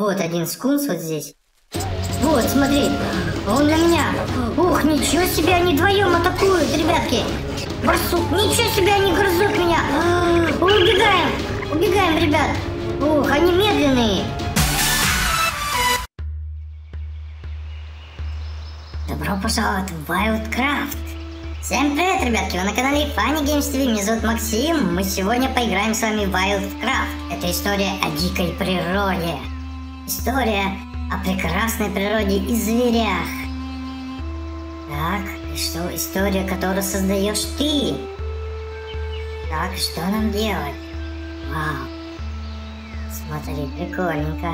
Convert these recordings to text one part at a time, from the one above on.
Вот один скунс вот здесь. Вот, смотри, он на меня. Ух, ничего себе, они вдвоем атакуют, ребятки. Барсук, ничего себе, они грызут меня. Убегаем, убегаем, ребят. Ух, они медленные. Добро пожаловать в Wildcraft. Всем привет, ребятки, вы на канале Funny Games TV, меня зовут Максим. Мы сегодня поиграем с вами в Wildcraft. Это история о дикой природе. История о прекрасной природе и зверях. Так, и что история, которую создаешь ты? Так, что нам делать? Вау. Смотри, прикольненько.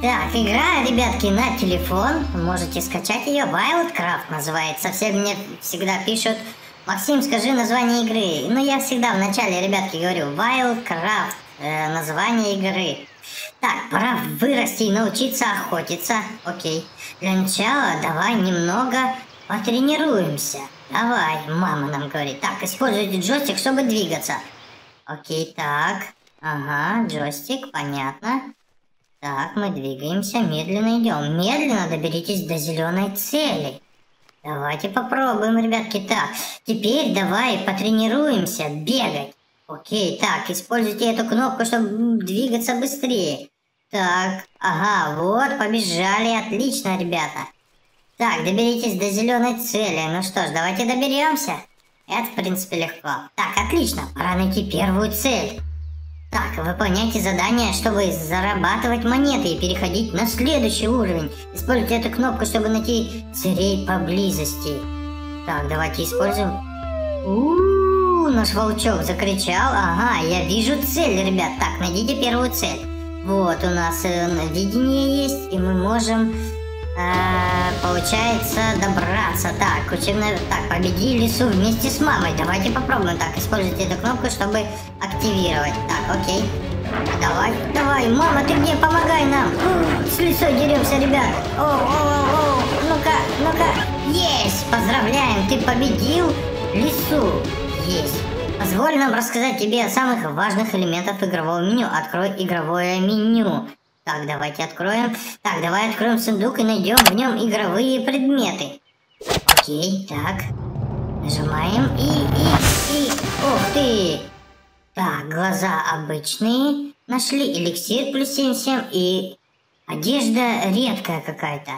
Так, игра, ребятки, на телефон. Можете скачать ее. Wildcraft называется. Все мне всегда пишут, Максим, скажи название игры. Ну, я всегда в начале, ребятки, говорю, Wildcraft, э, название игры. Так, пора вырасти и научиться охотиться. Окей. Для начала давай немного потренируемся. Давай, мама нам говорит. Так, используйте джойстик, чтобы двигаться. Окей, так. Ага, джойстик, понятно. Так, мы двигаемся, медленно идем. Медленно доберитесь до зеленой цели. Давайте попробуем, ребятки. Так, теперь давай потренируемся бегать. Окей, так, используйте эту кнопку, чтобы двигаться быстрее. Так, ага, вот, побежали, отлично, ребята. Так, доберитесь до зеленой цели. Ну что ж, давайте доберемся. Это, в принципе, легко. Так, отлично, пора найти первую цель. Так, выполняйте задание, чтобы зарабатывать монеты и переходить на следующий уровень. Используйте эту кнопку, чтобы найти целей поблизости. Так, давайте используем. Наш волчок закричал. Ага, я вижу цель, ребят. Так, найдите первую цель. Вот, у нас э, видение есть, и мы можем а, получается добраться. Так, учебная... Так, победи лесу вместе с мамой. Давайте попробуем. Так, используйте эту кнопку, чтобы активировать. Так, окей. Давай, давай, мама, ты где? Помогай нам. С лесой деремся, ребят. О, о, о, ну-ка, ну-ка. Есть, поздравляем, ты победил лесу. Есть. Позволь нам рассказать тебе о самых важных элементах игрового меню. Открой игровое меню. Так, давайте откроем. Так, давай откроем сундук и найдем в нем игровые предметы. Окей, так. Нажимаем и, и, и... Ух ты! Так, глаза обычные. Нашли эликсир плюс 77 и одежда редкая какая-то.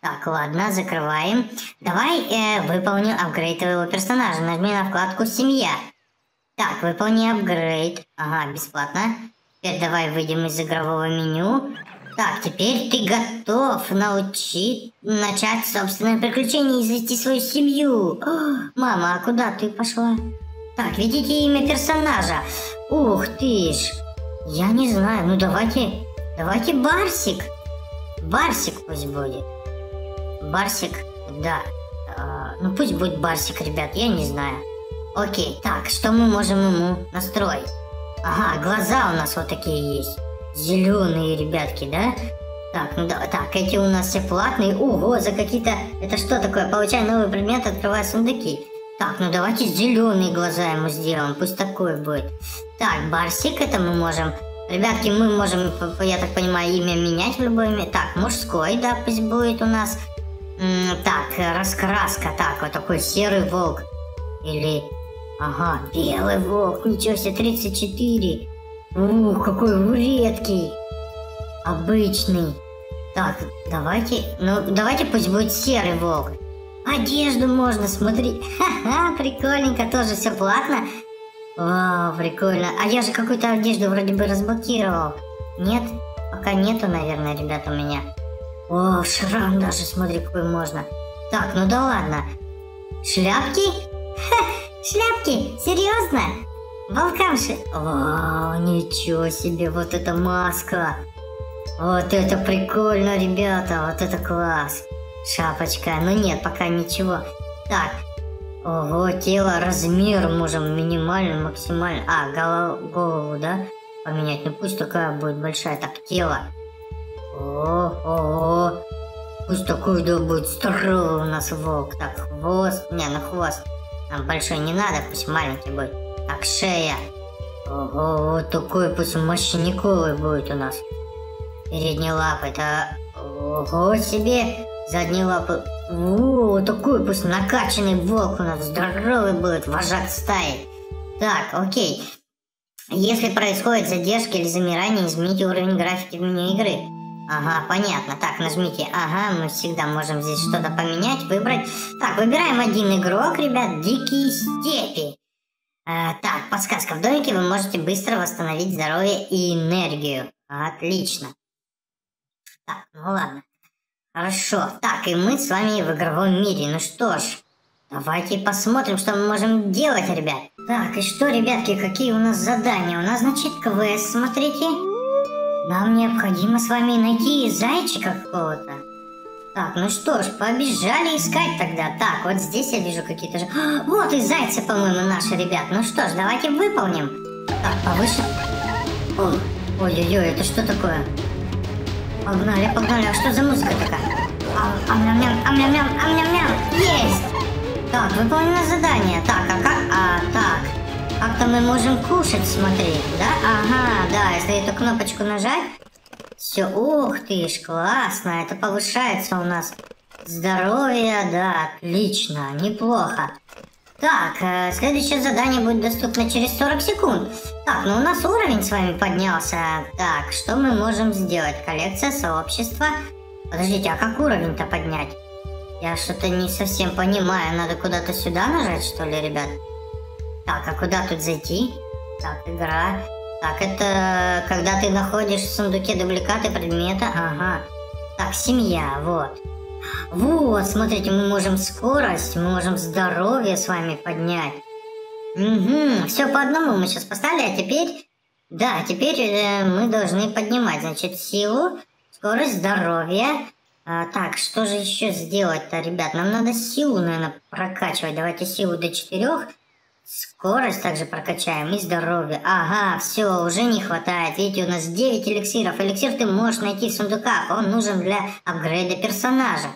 Так, ладно, закрываем. Давай э, выполню апгрейд твоего персонажа. Нажми на вкладку «Семья». Так, выполни апгрейд. Ага, бесплатно. Теперь давай выйдем из игрового меню. Так, теперь ты готов научить, начать собственное приключение и завести свою семью. О, мама, а куда ты пошла? Так, видите имя персонажа. Ух ты ж. Я не знаю, ну давайте, давайте Барсик. Барсик пусть будет. Барсик, да. А, ну пусть будет Барсик, ребят, я не знаю. Окей, так, что мы можем ему настроить? Ага, глаза у нас вот такие есть. Зеленые, ребятки, да? Так, ну да, так, эти у нас все платные. Ого, за какие-то... Это что такое? Получай новый предмет, открывай сундуки. Так, ну давайте зеленые глаза ему сделаем, пусть такой будет. Так, Барсик, это мы можем... Ребятки, мы можем, я так понимаю, имя менять в любое. Так, мужской, да, пусть будет у нас. Так, раскраска, так, вот такой серый волк. Или Ага, белый волк, ничего себе, 34. Ух, какой редкий. Обычный. Так, давайте, ну, давайте пусть будет серый волк. Одежду можно, смотри. Ха-ха, прикольненько, тоже все платно. Вау, прикольно. А я же какую-то одежду вроде бы разблокировал. Нет? Пока нету, наверное, ребят, у меня. О, шрам даже, смотри, какой можно. Так, ну да ладно. Шляпки? Ха, Шляпки? Серьезно? Волкамши? О, ничего себе, вот эта маска. Вот это прикольно, ребята, вот это класс. Шапочка, ну нет, пока ничего. Так, ого, тело, размер можем минимально, максимально. А, голову, голову, да? Поменять, ну пусть такая будет большая. Так, тело. О. Пусть такой, да, будет здоровый у нас волк. Так, хвост, не, ну хвост. Нам большой не надо, пусть маленький будет. Так, шея. Ого, вот такой пусть мощниковый будет у нас. Передние лапы, это... Ого себе! Задние лапы... О, такой пусть накачанный волк у нас, здоровый будет, вожак стаи. Так, окей. Если происходит задержка или замирание, измените уровень графики в меню игры. Ага, понятно. Так, нажмите «Ага», мы всегда можем здесь что-то поменять, выбрать. Так, выбираем один игрок, ребят, «Дикие степи». А, так, подсказка. В домике вы можете быстро восстановить здоровье и энергию. Отлично. Так, ну ладно. Хорошо. Так, и мы с вами в игровом мире. Ну что ж, давайте посмотрим, что мы можем делать, ребят. Так, и что, ребятки, какие у нас задания? У нас, значит, квест, смотрите. Нам необходимо с вами найти зайчика какого-то. Так, ну что ж, побежали искать тогда. Так, вот здесь я вижу какие-то же... А, вот и зайцы, по-моему, наши, ребят. Ну что ж, давайте выполним. Так, повыше. Ой-ой-ой, это что такое? Погнали, погнали. А что за музыка такая? Ам-ням-ням, ам-ням-ням, ам-ням-ням. Есть! Так, выполнено задание. Так, а как... А, так. Как-то мы можем кушать, смотри, да? Ага, да, если эту кнопочку нажать, все, ух ты ж, классно, это повышается у нас здоровье, да, отлично, неплохо. Так, э, следующее задание будет доступно через 40 секунд. Так, ну у нас уровень с вами поднялся. Так, что мы можем сделать? Коллекция сообщества. Подождите, а как уровень-то поднять? Я что-то не совсем понимаю. Надо куда-то сюда нажать, что ли, ребят? Так, а куда тут зайти? Так, игра. Так, это когда ты находишь в сундуке дубликаты предмета. Ага. Так, семья, вот. Вот, смотрите, мы можем скорость, мы можем здоровье с вами поднять. Угу, все по одному мы сейчас поставили, а теперь... Да, теперь э, мы должны поднимать, значит, силу, скорость, здоровье. А, так, что же еще сделать-то, ребят? Нам надо силу, наверное, прокачивать. Давайте силу до 4. Скорость также прокачаем и здоровье. Ага, все, уже не хватает. Видите, у нас 9 эликсиров. Эликсир ты можешь найти в сундуках. Он нужен для апгрейда персонажа.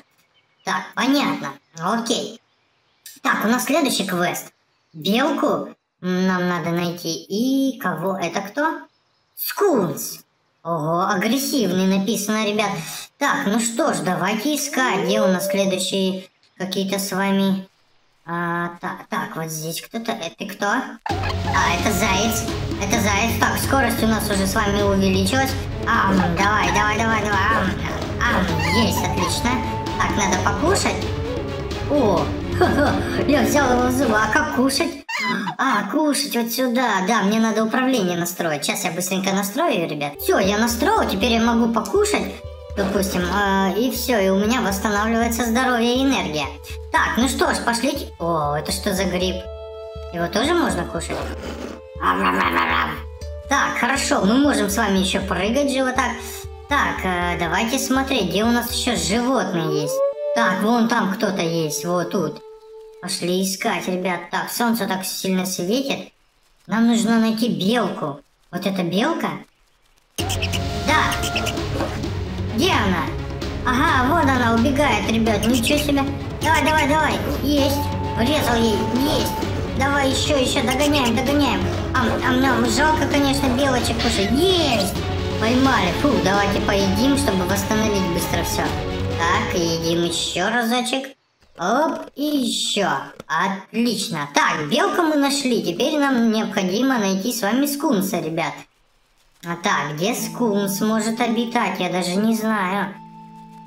Так, понятно. Окей. Так, у нас следующий квест. Белку нам надо найти. И кого? Это кто? Скунс. Ого, агрессивный написано, ребят. Так, ну что ж, давайте искать, где у нас следующие какие-то с вами а, так, так, вот здесь кто-то. Это кто? А, это заяц. Это заяц. Так, скорость у нас уже с вами увеличилась. Ам, давай, давай, давай, давай. Ам, ам, есть, отлично. Так, надо покушать. О, я взял его в зубы. А как кушать? А, кушать вот сюда. Да, мне надо управление настроить. Сейчас я быстренько настрою, ребят. Все, я настроил. Теперь я могу покушать допустим, э, и все, и у меня восстанавливается здоровье и энергия. Так, ну что ж, пошлите... О, это что за гриб? Его тоже можно кушать? Так, хорошо, мы можем с вами еще прыгать же вот так. Так, э, давайте смотреть, где у нас еще животные есть. Так, вон там кто-то есть, вот тут. Пошли искать, ребят. Так, солнце так сильно светит. Нам нужно найти белку. Вот эта белка? Да, где она? Ага, вот она убегает, ребят. Ничего себе. Давай, давай, давай. Есть. Врезал ей. Есть. Давай еще, еще. Догоняем, догоняем. Ам, ам, нам жалко, конечно, белочек кушать. Есть. Поймали. Фу, давайте поедим, чтобы восстановить быстро все. Так, едим еще разочек. Оп, и еще. Отлично. Так, белку мы нашли. Теперь нам необходимо найти с вами скунса, ребят. А так, где скунс может обитать, я даже не знаю.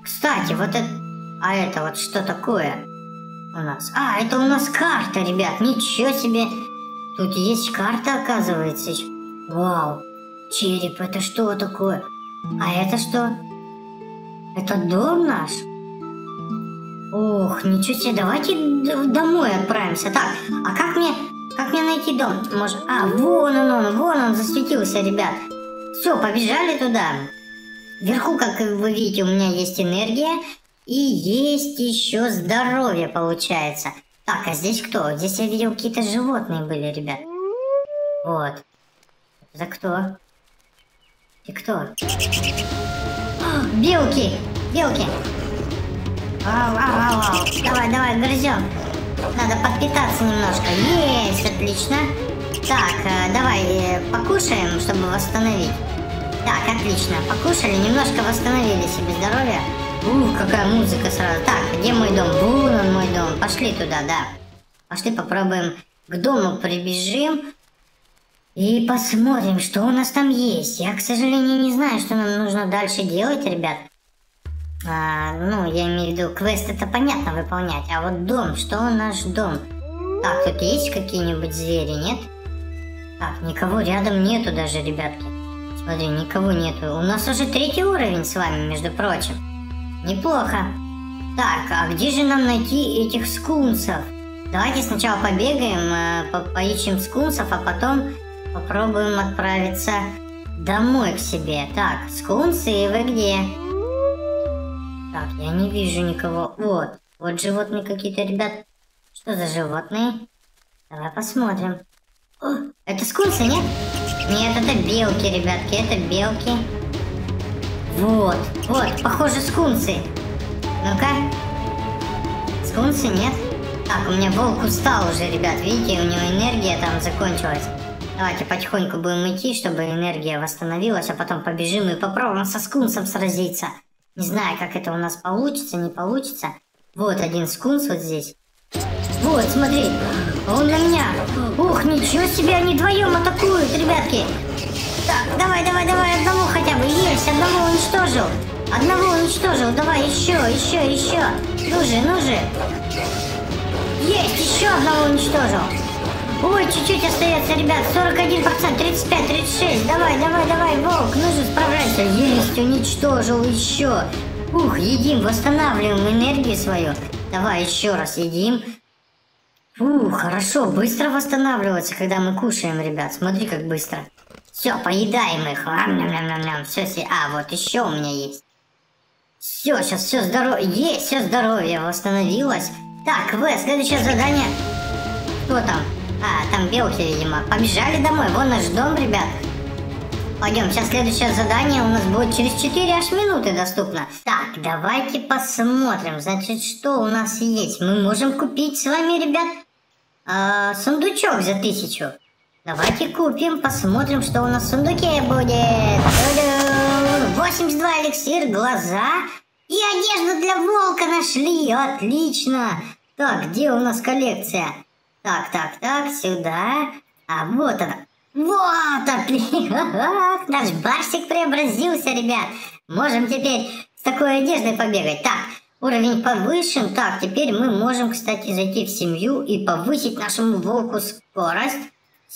Кстати, вот это... А это вот что такое у нас? А, это у нас карта, ребят, ничего себе. Тут есть карта, оказывается. Вау, череп, это что такое? А это что? Это дом наш? Ох, ничего себе, давайте домой отправимся. Так, а как мне, как мне найти дом? Может, а, вон он, он, вон он засветился, ребят. Все, побежали туда. Вверху, как вы видите, у меня есть энергия. И есть еще здоровье, получается. Так, а здесь кто? Здесь я видел, какие-то животные были, ребят. Вот. За кто? Ты кто? О, белки! Белки! Вау, вау, вау, вау. Давай, давай, грызем. Надо подпитаться немножко. Есть, отлично. Так, э, давай э, покушаем, чтобы восстановить. Так, отлично. Покушали, немножко восстановили себе здоровье. Ух, какая музыка сразу. Так, где мой дом? Вон он мой дом. Пошли туда, да. Пошли попробуем к дому прибежим. И посмотрим, что у нас там есть. Я, к сожалению, не знаю, что нам нужно дальше делать, ребят. А, ну, я имею в виду, квест это понятно выполнять. А вот дом, что у наш дом? Так, тут есть какие-нибудь звери, нет? Так, никого рядом нету даже, ребятки. Смотри, никого нету. У нас уже третий уровень с вами, между прочим. Неплохо. Так, а где же нам найти этих скунсов? Давайте сначала побегаем, э, по поищем скунсов, а потом попробуем отправиться домой к себе. Так, скунсы, вы где? Так, я не вижу никого. Вот, вот животные какие-то, ребят. Что за животные? Давай посмотрим. О, это скунсы, нет? Нет, это белки, ребятки, это белки. Вот, вот, похоже, скунсы. Ну-ка. Скунсы, нет? Так, у меня волк устал уже, ребят. Видите, у него энергия там закончилась. Давайте потихоньку будем идти, чтобы энергия восстановилась, а потом побежим и попробуем со скунсом сразиться. Не знаю, как это у нас получится, не получится. Вот один скунс вот здесь. Вот, смотри, он на меня. Ух, ничего себе, они вдвоем атакуют, ребятки. Так, давай, давай, давай, одного хотя бы. Есть, одного уничтожил. Одного уничтожил, давай еще, еще, еще. Ну же, ну же. Есть, еще одного уничтожил. Ой, чуть-чуть остается, ребят. 41%, 35, 36. Давай, давай, давай, волк, ну же, справляйся. Есть, уничтожил еще. Ух, едим, восстанавливаем энергию свою. Давай еще раз едим. Фу, хорошо, быстро восстанавливается, когда мы кушаем, ребят. Смотри, как быстро. Все, поедаем их. Все, все. А, вот еще у меня есть. Все, сейчас все здоровье. Есть, все здоровье восстановилось. Так, В, следующее задание. Кто там? А, там белки, видимо. Побежали домой. Вон наш дом, ребят. Пойдем, сейчас следующее задание у нас будет через 4 аж минуты доступно. Так, давайте посмотрим, значит, что у нас есть. Мы можем купить с вами, ребят, э, сундучок за тысячу. Давайте купим, посмотрим, что у нас в сундуке будет. 82 эликсир, глаза и одежду для волка нашли. Отлично. Так, где у нас коллекция? Так, так, так, сюда. А вот она. Вот, отлично. Наш барсик преобразился, ребят. Можем теперь с такой одеждой побегать. Так, уровень повышен. Так, теперь мы можем, кстати, зайти в семью и повысить нашему волку скорость.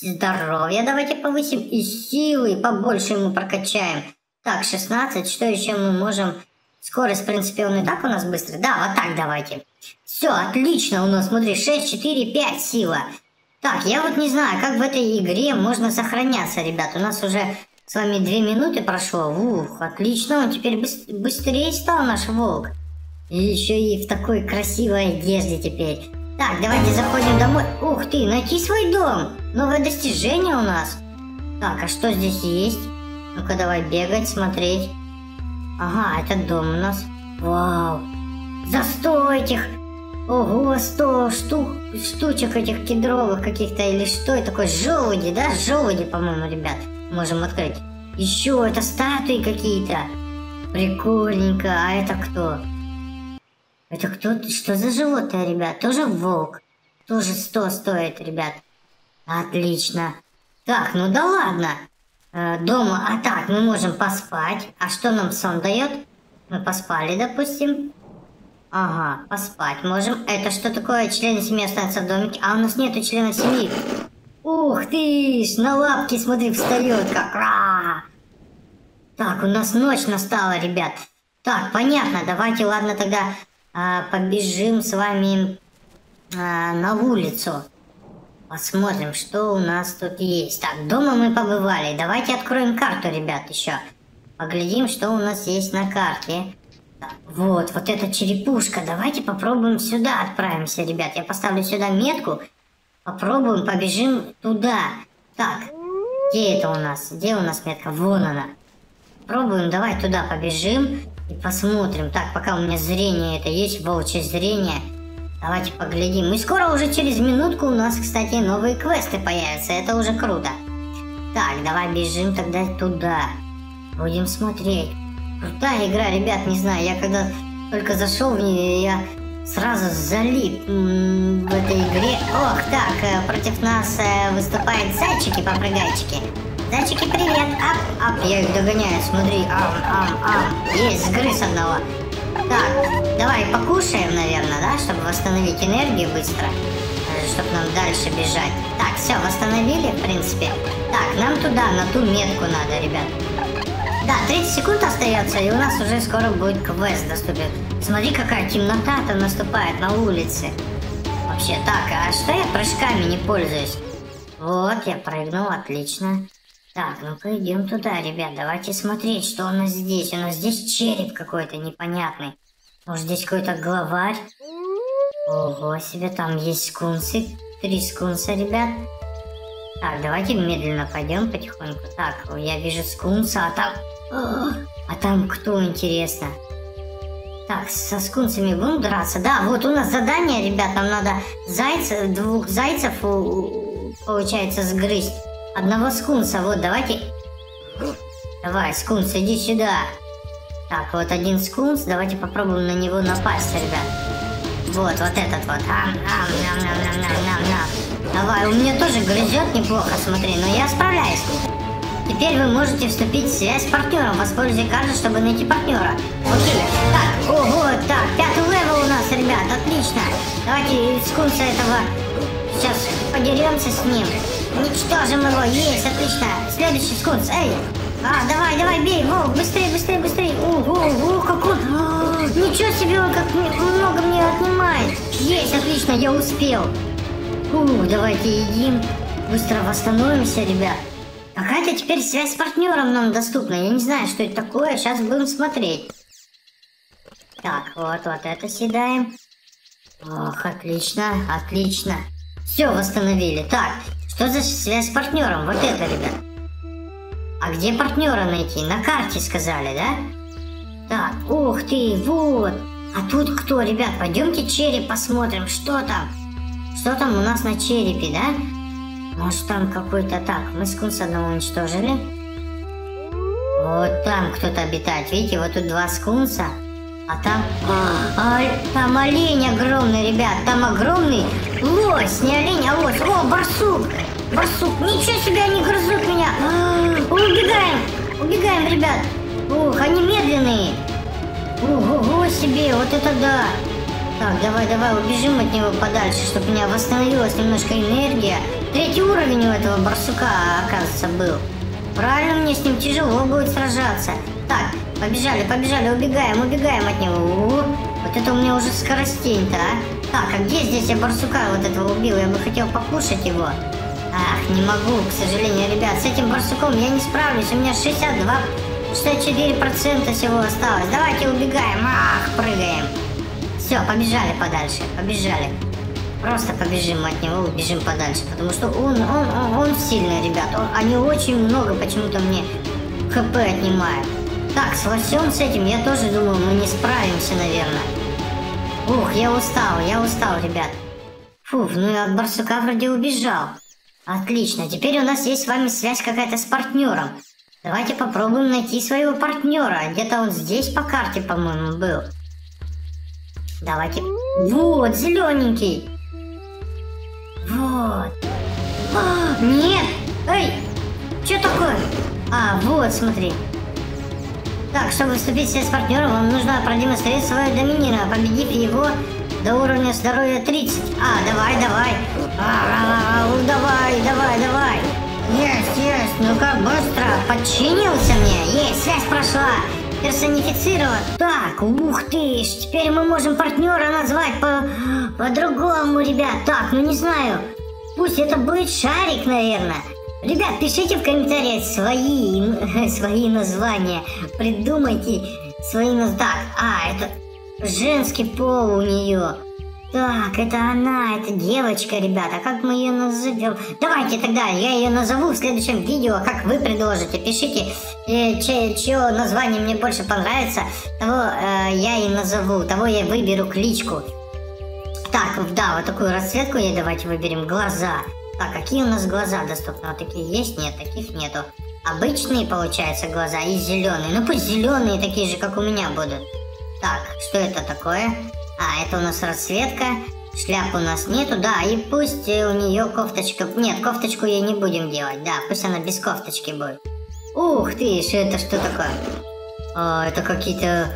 Здоровье давайте повысим и силы побольше ему прокачаем. Так, 16. Что еще мы можем... Скорость, в принципе, он и так у нас быстрый. Да, вот так давайте. Все, отлично у нас, смотри, 6, 4, 5 сила. Так, я вот не знаю, как в этой игре можно сохраняться, ребят. У нас уже с вами 2 минуты прошло. Ух, отлично, он теперь быстрее стал наш волк. И еще и в такой красивой одежде теперь. Так, давайте заходим домой. Ух ты, найти свой дом. Новое достижение у нас. Так, а что здесь есть? Ну-ка давай бегать, смотреть. Ага, это дом у нас. Вау. За сто этих... Ого, сто штук, штучек этих кедровых каких-то или что это такое? Желуди, да? Желуди, по-моему, ребят. Можем открыть. Еще это статуи какие-то. Прикольненько. А это кто? Это кто? Что за животное, ребят? Тоже волк? Тоже 100 стоит, ребят. Отлично. Так, ну да ладно. Э, дома, а так, мы можем поспать. А что нам сон дает? Мы поспали, допустим. Ага, поспать можем. Это что такое? Члены семьи останутся в домике. А у нас нету членов семьи. Ух ты ж, на лапки, смотри, встает как. Ра! Так, у нас ночь настала, ребят. Так, понятно, давайте, ладно, тогда побежим с вами а, на улицу. Посмотрим, что у нас тут есть. Так, дома мы побывали. Давайте откроем карту, ребят, еще. Поглядим, что у нас есть на карте. Вот, вот эта черепушка. Давайте попробуем сюда отправимся, ребят. Я поставлю сюда метку. Попробуем, побежим туда. Так, где это у нас? Где у нас метка? Вон она. Пробуем, давай туда побежим и посмотрим. Так, пока у меня зрение это есть, волчье зрение. Давайте поглядим. И скоро уже через минутку у нас, кстати, новые квесты появятся. Это уже круто. Так, давай бежим тогда туда. будем смотреть. Крутая игра, ребят, не знаю, я когда только зашел в нее, я сразу залип в этой игре. Ох, так, э, против нас э, выступают зайчики-попрыгайчики. Зайчики, привет! Ап, ап, я их догоняю, смотри, ам, ам, ам. Есть, сгрыз одного. Так, давай покушаем, наверное, да, чтобы восстановить энергию быстро. Э, чтобы нам дальше бежать. Так, все, восстановили, в принципе. Так, нам туда, на ту метку надо, ребят. Да, 30 секунд остается, и у нас уже скоро будет квест доступен. Смотри, какая темнота-то наступает на улице. Вообще, так, а что я прыжками не пользуюсь? Вот, я прыгнул, отлично. Так, ну-ка идем туда, ребят, давайте смотреть, что у нас здесь. У нас здесь череп какой-то непонятный. Может, здесь какой-то главарь? Ого себе, там есть скунсы. Три скунса, ребят. Так, давайте медленно пойдем потихоньку. Так, я вижу скунса, а там... А там кто, интересно? Так, со скунсами будем драться? Да, вот у нас задание, ребят, нам надо зайцев, двух зайцев, получается, сгрызть. Одного скунса, вот, давайте... Давай, скунс, иди сюда. Так, вот один скунс, давайте попробуем на него напасть, ребят. Вот, вот этот вот. Ам, ам, ням, ням, ням, ням, ням, ням. Давай, у меня тоже грызет неплохо, смотри, но я справляюсь. Теперь вы можете вступить в связь с партнером, воспользуясь картой, чтобы найти партнера. Окей. Так, ого, так, пятый level у нас, ребят, отлично. Давайте скунса этого сейчас подеремся с ним. Уничтожим его, есть, отлично. Следующий скунс, эй. А, давай, давай, бей, Волк, быстрее, быстрее, быстрее. Ого, ого, как он... А, ничего себе, он как много мне отнимает. Есть, отлично, я успел. Фу, давайте едим. Быстро восстановимся, ребят. Какая-то теперь связь с партнером нам доступна. Я не знаю, что это такое. Сейчас будем смотреть. Так, вот, вот это съедаем. Ох, отлично, отлично. Все восстановили. Так, что за связь с партнером? Вот это, ребят. А где партнера найти? На карте сказали, да? Так, ух ты, вот. А тут кто, ребят? Пойдемте череп посмотрим, что там. Что там у нас на черепе, да? Может там какой-то... Так, мы скунса одного уничтожили. Вот там кто-то обитает. Видите, вот тут два скунса. А там... А, там олень огромный, ребят. Там огромный лось. Не олень, а лось. О, барсук. Барсук. Ничего себе, они грызут меня. А, убегаем. Убегаем, ребят. Ух, они медленные. Ого себе, вот это да. Так, давай, давай, убежим от него подальше, чтобы у меня восстановилась немножко энергия. Третий уровень у этого барсука, оказывается, был. Правильно, мне с ним тяжело будет сражаться. Побежали, побежали, убегаем, убегаем от него. О, вот это у меня уже скоростень-то, а. Так, а где здесь я барсука вот этого убил? Я бы хотел покушать его. Ах, не могу, к сожалению, ребят. С этим барсуком я не справлюсь. У меня 62, 64% всего осталось. Давайте убегаем. Ах, прыгаем. Все, побежали подальше, побежали. Просто побежим от него, убежим подальше. Потому что он, он, он, он сильный, ребят. Он, они очень много почему-то мне хп отнимают. Так, с лосем с этим я тоже думаю, мы не справимся, наверное. Ух, я устал, я устал, ребят. Фуф, ну и от барсука вроде убежал. Отлично, теперь у нас есть с вами связь какая-то с партнером. Давайте попробуем найти своего партнера. Где-то он здесь по карте, по-моему, был. Давайте... Вот, зелененький. Вот. А, нет! Эй! Что такое? А, вот, смотри. Так, чтобы вступить в связь с партнером, вам нужно продемонстрировать свое доминирование, победив его до уровня здоровья 30. А, давай, давай. А, давай, давай, давай. Есть, есть. Ну как быстро. Подчинился мне. Есть, связь прошла. Персонифицирован. Так, ух ты, теперь мы можем партнера назвать по по-другому, ребят. Так, ну не знаю. Пусть это будет шарик, наверное. Ребят, пишите в комментариях свои, свои названия. Придумайте свои названия. Так, а, это женский пол у нее. Так, это она, это девочка, ребята. Как мы ее назовем? Давайте тогда я ее назову в следующем видео, как вы предложите. Пишите, э, чье название мне больше понравится, того э, я и назову, того я выберу кличку. Так, да, вот такую расцветку и давайте выберем глаза. Так, какие у нас глаза доступны? Вот такие есть? Нет, таких нету. обычные, получается, глаза и зеленые. Ну пусть зеленые такие же, как у меня будут. Так, что это такое? А, это у нас расцветка. Шляпы у нас нету, да, и пусть у нее кофточка... Нет, кофточку ей не будем делать, да, пусть она без кофточки будет. Ух ты, что это что такое? А, это какие-то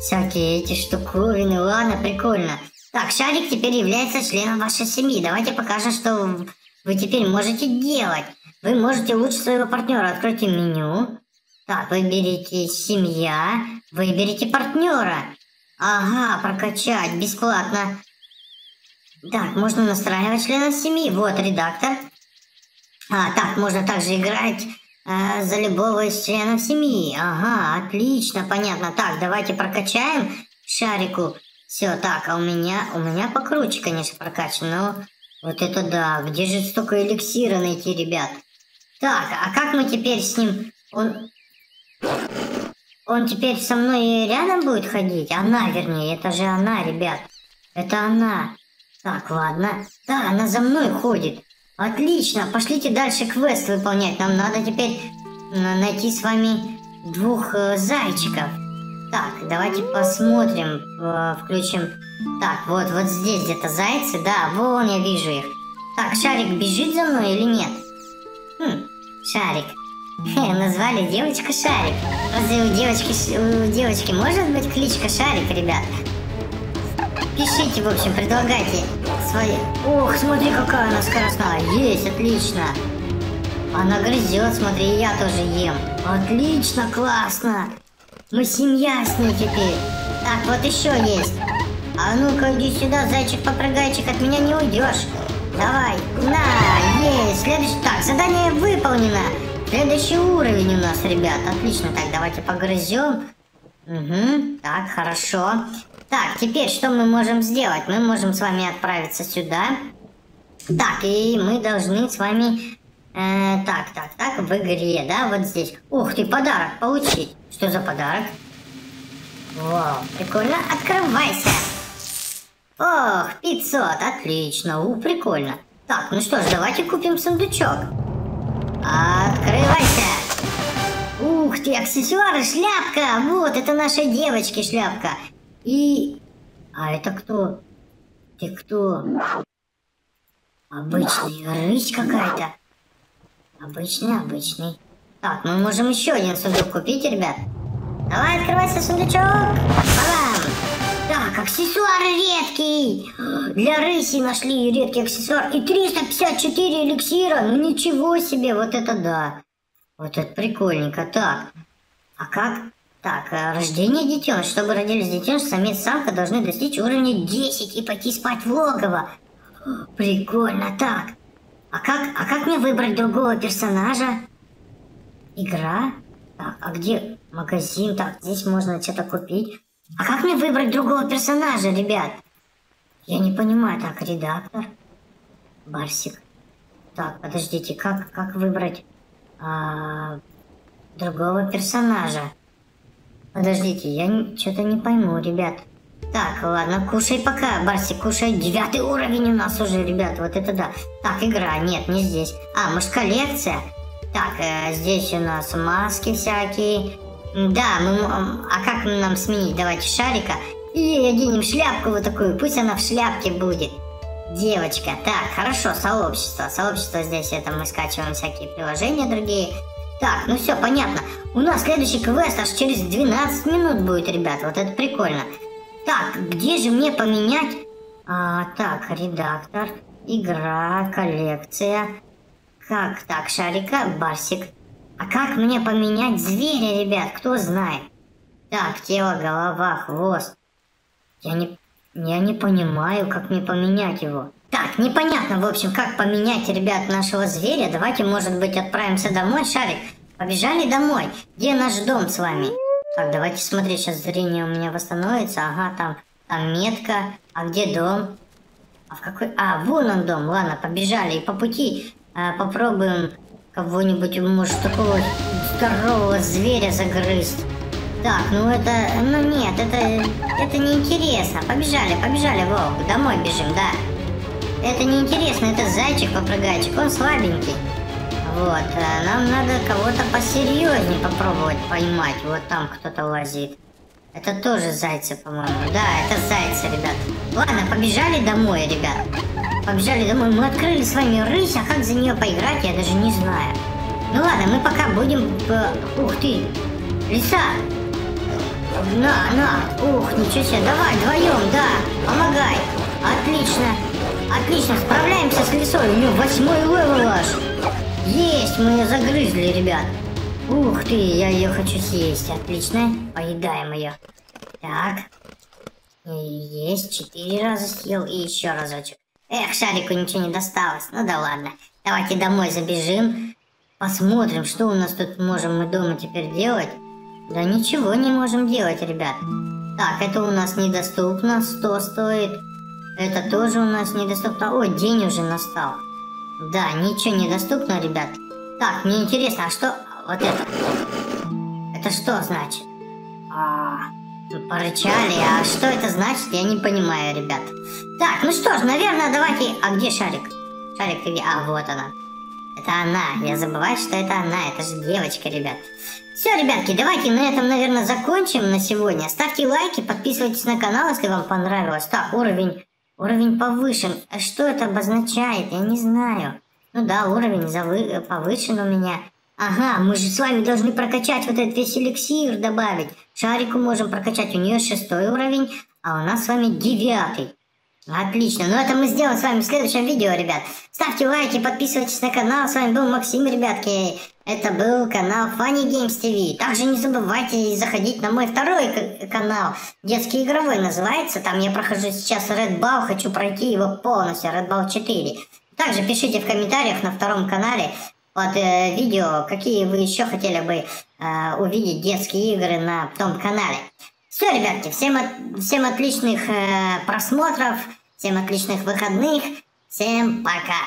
всякие эти штуковины, ладно, прикольно. Так, Шарик теперь является членом вашей семьи. Давайте покажем, что вы теперь можете делать. Вы можете лучше своего партнера. Откройте меню. Так, выберите семья. Выберите партнера. Ага, прокачать бесплатно. Так, можно настраивать членов семьи. Вот, редактор. А, так, можно также играть э, за любого из членов семьи. Ага, отлично, понятно. Так, давайте прокачаем шарику. Все, так, а у меня, у меня покруче, конечно, прокачано. Но вот это да, где же столько эликсира найти, ребят? Так, а как мы теперь с ним... Он... Он теперь со мной рядом будет ходить? Она, вернее, это же она, ребят. Это она. Так, ладно. Да, она за мной ходит. Отлично, пошлите дальше квест выполнять. Нам надо теперь найти с вами двух э, зайчиков. Так, давайте посмотрим, э, включим. Так, вот, вот здесь где-то зайцы, да, вон я вижу их. Так, Шарик бежит за мной или нет? Хм, Шарик. Хе, назвали девочку Шарик. Разве у девочки, у девочки может быть кличка Шарик, ребят? Пишите, в общем, предлагайте свои... Ох, смотри, какая она скоростная. Есть, отлично. Она грызет, смотри, я тоже ем. Отлично, классно. Мы семья с ней теперь. Так, вот еще есть. А ну-ка, иди сюда, зайчик-попрыгайчик, от меня не уйдешь. Давай, на, есть. Следующий... Так, задание выполнено. Следующий уровень у нас, ребят. Отлично, так, давайте погрызем. Угу, так, хорошо. Так, теперь что мы можем сделать? Мы можем с вами отправиться сюда. Так, и мы должны с вами... Э, так, так, так, в игре, да, вот здесь. Ух ты, подарок получить. Что за подарок? Вау, прикольно. Открывайся. Ох, 500, отлично. У, прикольно. Так, ну что ж, давайте купим сундучок. Открывайся. Ух ты, аксессуары, шляпка! Вот, это нашей девочки шляпка. И... А это кто? Ты кто? Обычный рысь какая-то. Обычный, обычный. Так, мы можем еще один сундук купить, ребят. Давай, открывайся сундучок. Бам! Так, аксессуар редкий. Для рыси нашли редкий аксессуар. И 354 эликсира. Ну ничего себе, вот это да. Вот это прикольненько. Так, а как? Так, э, рождение детеныш. Чтобы родились детеныш, самец и самка должны достичь уровня 10 и пойти спать в логово. Прикольно, так. А как, а как мне выбрать другого персонажа? Игра? Так, а где магазин? Так, здесь можно что-то купить. А как мне выбрать другого персонажа, ребят? Я не понимаю. Так, редактор. Барсик. Так, подождите, как, как выбрать а, другого персонажа. Подождите, я что-то не пойму, ребят. Так, ладно, кушай пока, Барси, кушай. Девятый уровень у нас уже, ребят, вот это да. Так, игра, нет, не здесь. А, может, коллекция? Так, э, здесь у нас маски всякие. Да, мы, а как нам сменить? Давайте шарика. И оденем шляпку вот такую, пусть она в шляпке будет. Девочка. Так, хорошо, сообщество. Сообщество здесь это мы скачиваем всякие приложения другие. Так, ну все, понятно. У нас следующий квест аж через 12 минут будет, ребят. Вот это прикольно. Так, где же мне поменять? А, так, редактор, игра, коллекция. Как так, шарика, барсик. А как мне поменять зверя, ребят, кто знает? Так, тело, голова, хвост. Я не я не понимаю, как мне поменять его. Так, непонятно, в общем, как поменять, ребят, нашего зверя. Давайте, может быть, отправимся домой, Шарик. Побежали домой. Где наш дом с вами? Так, давайте смотреть, сейчас зрение у меня восстановится. Ага, там, там метка. А где дом? А в какой... А, вон он дом. Ладно, побежали. И по пути э, попробуем кого-нибудь, может, такого здорового зверя загрызть. Так, ну это... Ну нет, это... Это неинтересно. Побежали, побежали, Волк. Домой бежим, да. Это неинтересно, это зайчик-попрыгайчик. Он слабенький. Вот, э, нам надо кого-то посерьезнее попробовать поймать. Вот там кто-то лазит. Это тоже зайцы, по-моему. Да, это зайцы, ребят. Ладно, побежали домой, ребят. Побежали домой. Мы открыли с вами рысь, а как за нее поиграть, я даже не знаю. Ну ладно, мы пока будем... Ух ты! Лиса! На, на! Ух, ничего себе! Давай, вдвоем, да! Помогай! Отлично! Отлично, справляемся с лисой. У нее восьмой level аж. Есть, мы ее загрызли, ребят. Ух ты, я ее хочу съесть. Отлично. Поедаем ее. Так. Есть, четыре раза съел и еще разочек. Эх, шарику ничего не досталось. Ну да ладно. Давайте домой забежим. Посмотрим, что у нас тут можем мы дома теперь делать. Да ничего не можем делать, ребят. Так, это у нас недоступно. 100 стоит. Это тоже у нас недоступно. Ой, день уже настал. Да, ничего недоступно, ребят. Так, мне интересно, а что вот это? Это что значит? А, порычали, а что это значит, я не понимаю, ребят. Так, ну что ж, наверное, давайте... А где шарик? Шарик, где? А, вот она. Это она. Я забываю, что это она. Это же девочка, ребят. Все, ребятки, давайте на этом, наверное, закончим на сегодня. Ставьте лайки, подписывайтесь на канал, если вам понравилось. Так, уровень Уровень повышен. А что это обозначает? Я не знаю. Ну да, уровень завы... повышен у меня. Ага, мы же с вами должны прокачать вот этот весь эликсир добавить. Шарику можем прокачать, у нее шестой уровень, а у нас с вами девятый. Отлично, ну это мы сделаем с вами в следующем видео, ребят. Ставьте лайки, подписывайтесь на канал. С вами был Максим, ребятки. Это был канал Funny Games TV. Также не забывайте заходить на мой второй канал, детский игровой называется. Там я прохожу сейчас Red Ball, хочу пройти его полностью, Red Ball 4. Также пишите в комментариях на втором канале под э, видео, какие вы еще хотели бы э, увидеть детские игры на том канале. Все, ребятки, всем, от, всем отличных э, просмотров, всем отличных выходных, всем пока!